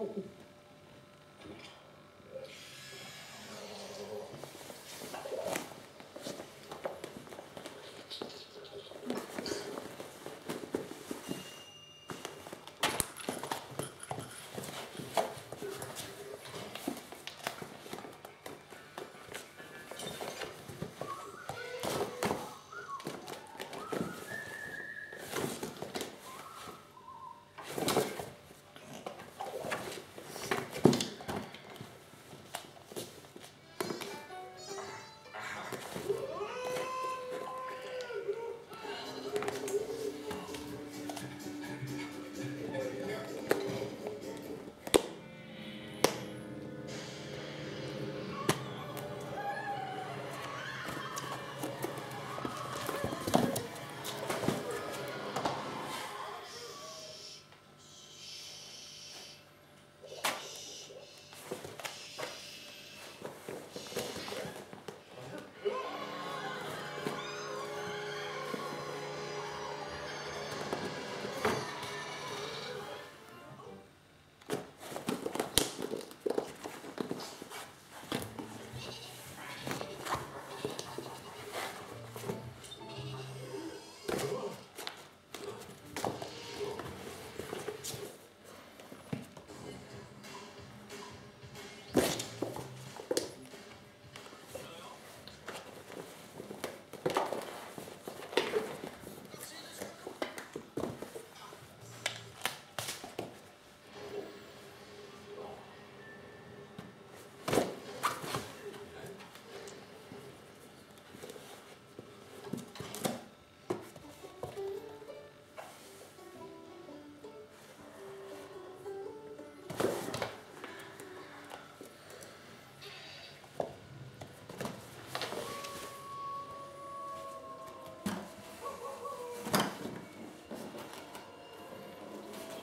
Oh.